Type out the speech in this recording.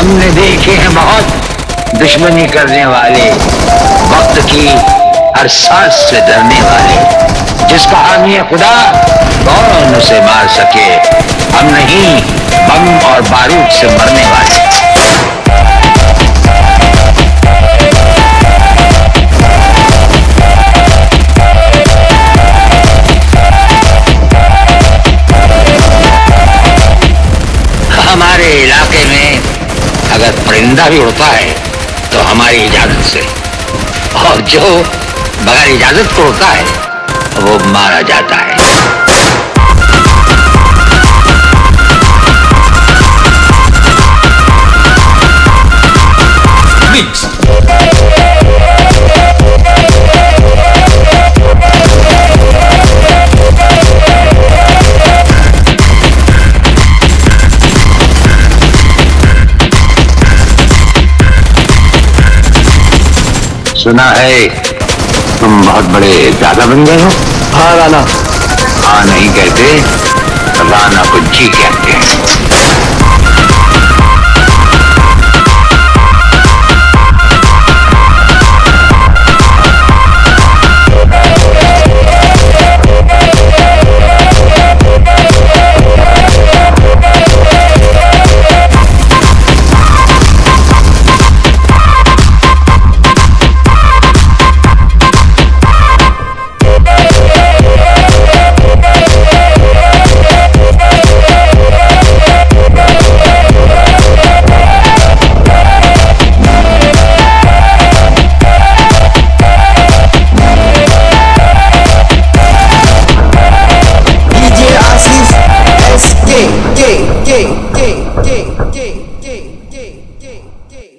हमने देखे हैं बहुत दुश्मनी करने वाले, वक्त की हर सांस से डरने वाले जिसका हामी खुदा कौन उसे मार सके, हम नहीं, बम और बारूद से मरने वाले। परिंदा भी उड़ता है तो हमारी इजाज़त से। और जो बगैर इजाज़त को उड़ता है, वो मारा जाता है। सुना है तुम बहुत बड़े दादा बन गए हो। हाँ राना हाँ नहीं कहते। राना को जी कहते हैं। King, king, king.